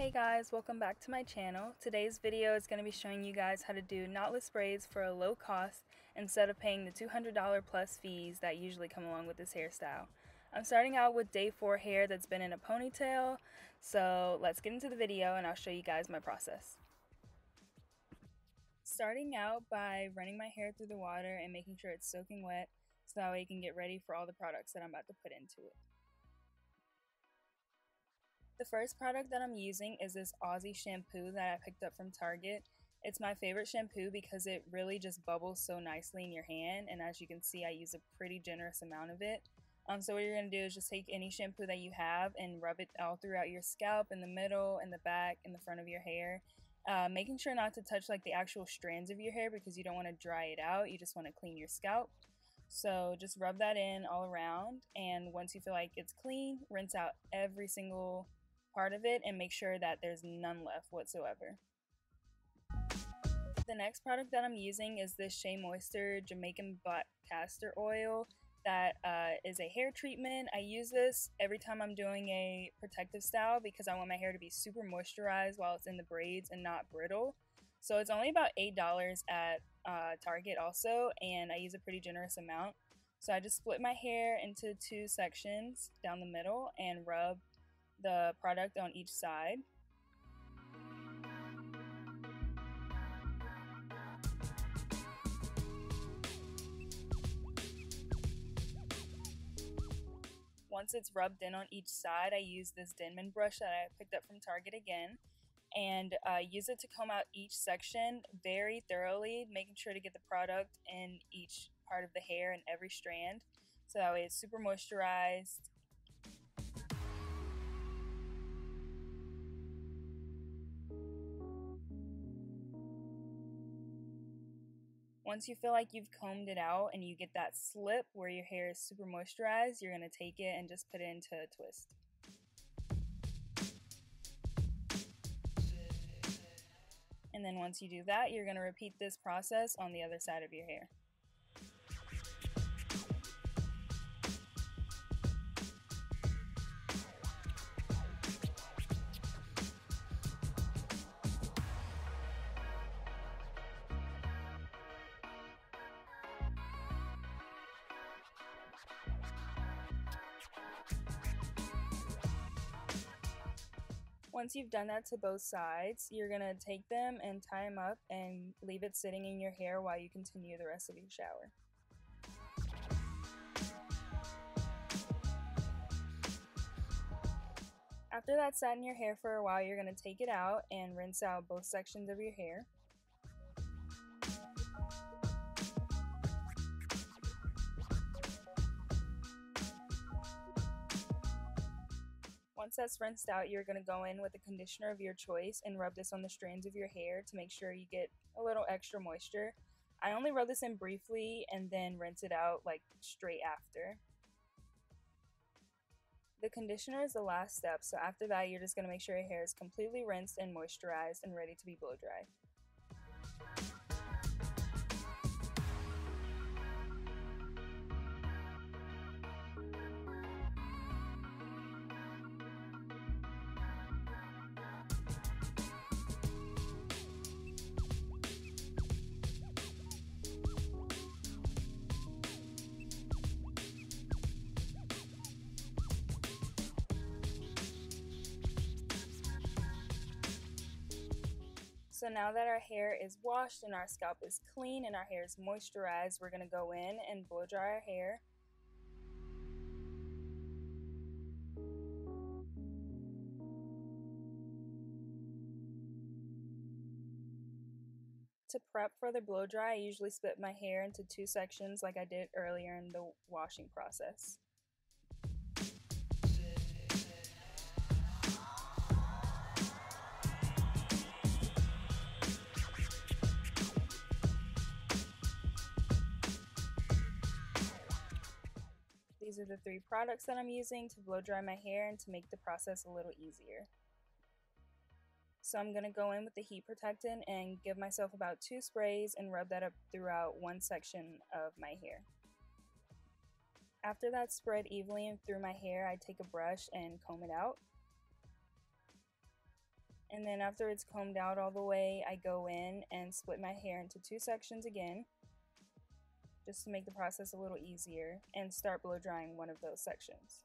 Hey guys, welcome back to my channel. Today's video is going to be showing you guys how to do knotless braids for a low cost instead of paying the $200 plus fees that usually come along with this hairstyle. I'm starting out with day 4 hair that's been in a ponytail, so let's get into the video and I'll show you guys my process. Starting out by running my hair through the water and making sure it's soaking wet so that way you can get ready for all the products that I'm about to put into it. The first product that I'm using is this Aussie shampoo that I picked up from Target. It's my favorite shampoo because it really just bubbles so nicely in your hand and as you can see I use a pretty generous amount of it. Um, so what you're going to do is just take any shampoo that you have and rub it all throughout your scalp, in the middle, in the back, in the front of your hair. Uh, making sure not to touch like the actual strands of your hair because you don't want to dry it out, you just want to clean your scalp. So just rub that in all around and once you feel like it's clean, rinse out every single part of it and make sure that there's none left whatsoever. The next product that I'm using is this Shea Moisture Jamaican Black Castor Oil that uh, is a hair treatment. I use this every time I'm doing a protective style because I want my hair to be super moisturized while it's in the braids and not brittle. So it's only about $8 at uh, Target also and I use a pretty generous amount. So I just split my hair into two sections down the middle and rub the product on each side. Once it's rubbed in on each side, I use this Denman brush that I picked up from Target again and uh, use it to comb out each section very thoroughly, making sure to get the product in each part of the hair and every strand. So that way it's super moisturized Once you feel like you've combed it out and you get that slip where your hair is super moisturized, you're going to take it and just put it into a twist. And then once you do that, you're going to repeat this process on the other side of your hair. Once you've done that to both sides, you're going to take them and tie them up and leave it sitting in your hair while you continue the rest of your shower. After that's sat in your hair for a while, you're going to take it out and rinse out both sections of your hair. Once that's rinsed out, you're going to go in with a conditioner of your choice and rub this on the strands of your hair to make sure you get a little extra moisture. I only rub this in briefly and then rinse it out like straight after. The conditioner is the last step, so after that you're just going to make sure your hair is completely rinsed and moisturized and ready to be blow dry. So now that our hair is washed and our scalp is clean and our hair is moisturized, we're going to go in and blow dry our hair. To prep for the blow dry, I usually split my hair into two sections like I did earlier in the washing process. Are the three products that I'm using to blow dry my hair and to make the process a little easier. So I'm going to go in with the heat protectant and give myself about two sprays and rub that up throughout one section of my hair. After that's spread evenly through my hair, I take a brush and comb it out. And then after it's combed out all the way, I go in and split my hair into two sections again, just to make the process a little easier, and start blow drying one of those sections.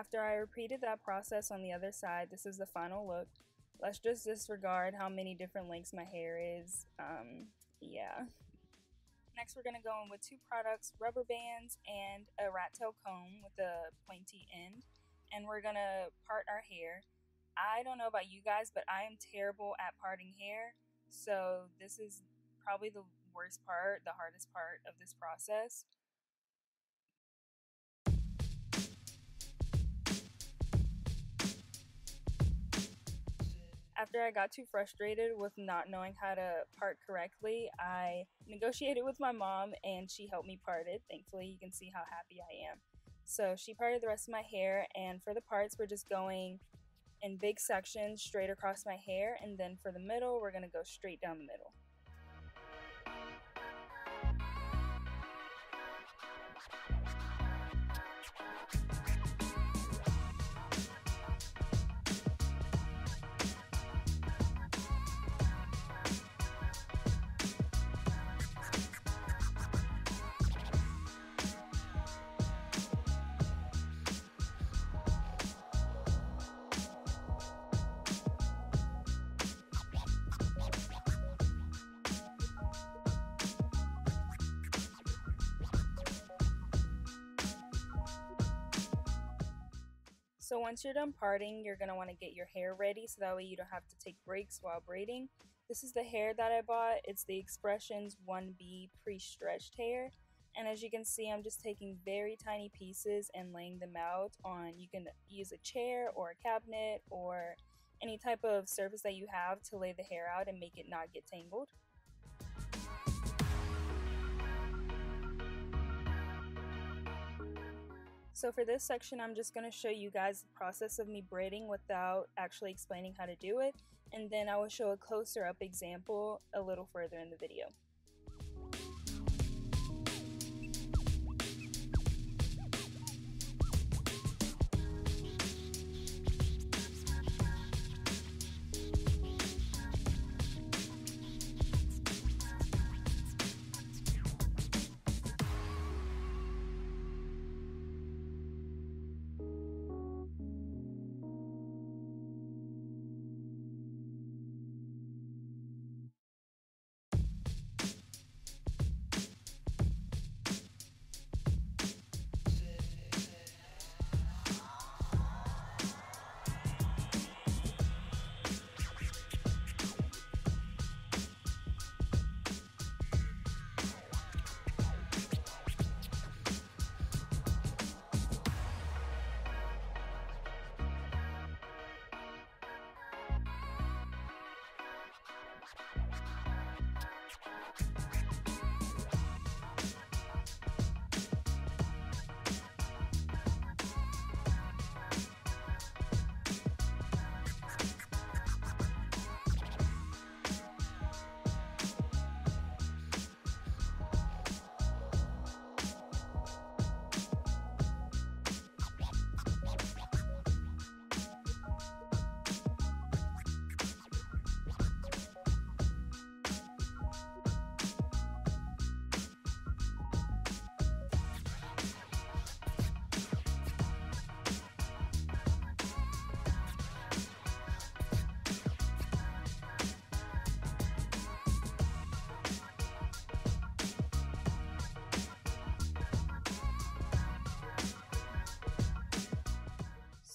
After I repeated that process on the other side, this is the final look. Let's just disregard how many different lengths my hair is. Um, yeah. Next, we're going to go in with two products, rubber bands and a rat tail comb with a pointy end. And we're going to part our hair. I don't know about you guys, but I am terrible at parting hair. So this is probably the worst part, the hardest part of this process. After I got too frustrated with not knowing how to part correctly, I negotiated with my mom and she helped me part it. Thankfully, you can see how happy I am. So she parted the rest of my hair, and for the parts, we're just going in big sections straight across my hair, and then for the middle, we're gonna go straight down the middle. So once you're done parting, you're going to want to get your hair ready so that way you don't have to take breaks while braiding. This is the hair that I bought. It's the Xpressions 1B pre-stretched hair. And as you can see, I'm just taking very tiny pieces and laying them out on, you can use a chair or a cabinet or any type of surface that you have to lay the hair out and make it not get tangled. So for this section, I'm just going to show you guys the process of me braiding without actually explaining how to do it. And then I will show a closer up example a little further in the video.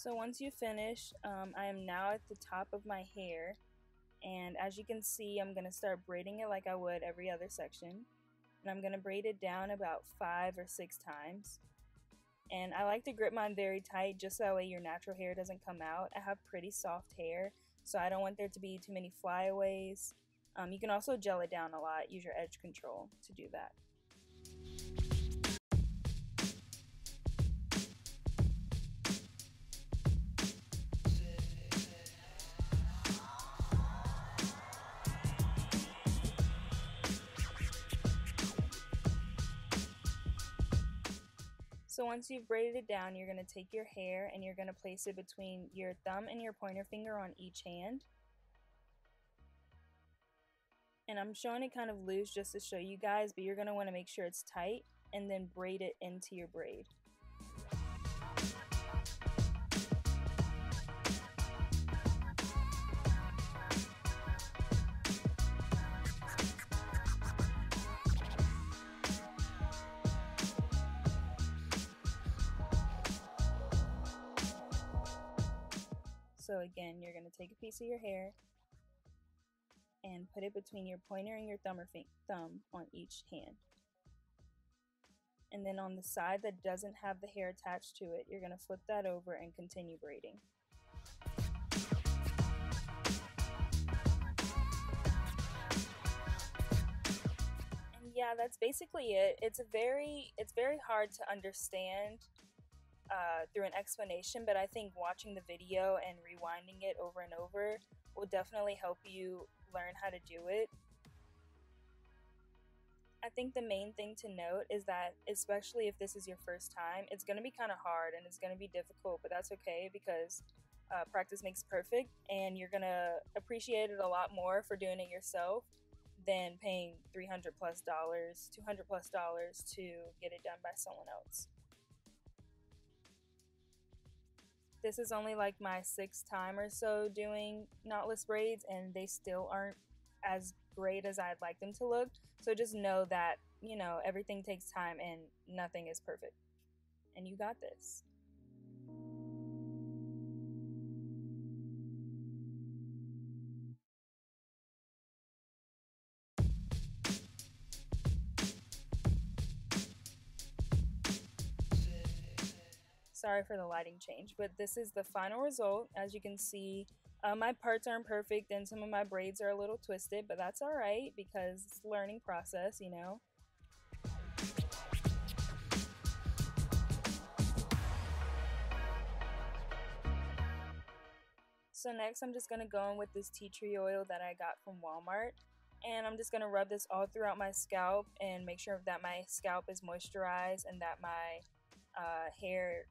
So once you finish, um, I am now at the top of my hair and as you can see I'm going to start braiding it like I would every other section and I'm going to braid it down about five or six times and I like to grip mine very tight just so that way your natural hair doesn't come out. I have pretty soft hair so I don't want there to be too many flyaways. Um, you can also gel it down a lot, use your edge control to do that. So once you've braided it down, you're going to take your hair and you're going to place it between your thumb and your pointer finger on each hand. And I'm showing it kind of loose just to show you guys, but you're going to want to make sure it's tight and then braid it into your braid. Going to take a piece of your hair and put it between your pointer and your thumb or thumb on each hand. And then on the side that doesn't have the hair attached to it, you're going to flip that over and continue braiding. And yeah, that's basically it. It's a very it's very hard to understand uh, through an explanation, but I think watching the video and rewinding it over and over will definitely help you learn how to do it. I think the main thing to note is that, especially if this is your first time, it's going to be kind of hard and it's going to be difficult, but that's okay because uh, practice makes perfect and you're going to appreciate it a lot more for doing it yourself than paying 300 plus dollars, 200 plus dollars to get it done by someone else. This is only like my sixth time or so doing knotless braids and they still aren't as great as I'd like them to look. So just know that, you know, everything takes time and nothing is perfect. And you got this. Sorry for the lighting change, but this is the final result. As you can see, uh, my parts aren't perfect and some of my braids are a little twisted, but that's alright because it's a learning process, you know. So next I'm just going to go in with this tea tree oil that I got from Walmart. And I'm just going to rub this all throughout my scalp and make sure that my scalp is moisturized and that my uh, hair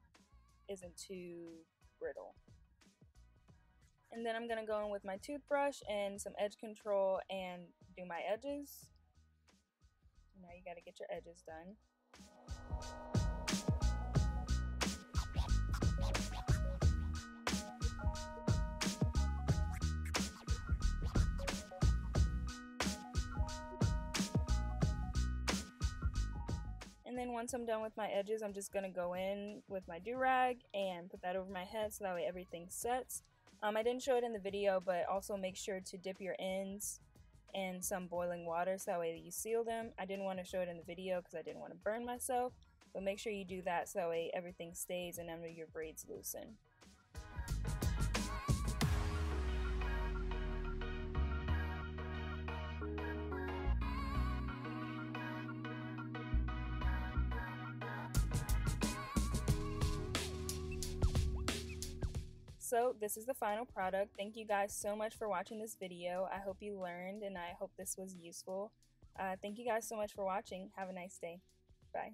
isn't too brittle. And then I'm going to go in with my toothbrush and some edge control and do my edges. Now you got to get your edges done. And then once I'm done with my edges, I'm just going to go in with my do-rag and put that over my head so that way everything sets. Um, I didn't show it in the video, but also make sure to dip your ends in some boiling water so that way you seal them. I didn't want to show it in the video because I didn't want to burn myself, but make sure you do that so that way everything stays and none of your braids loosen. So this is the final product. Thank you guys so much for watching this video. I hope you learned and I hope this was useful. Uh, thank you guys so much for watching. Have a nice day. Bye.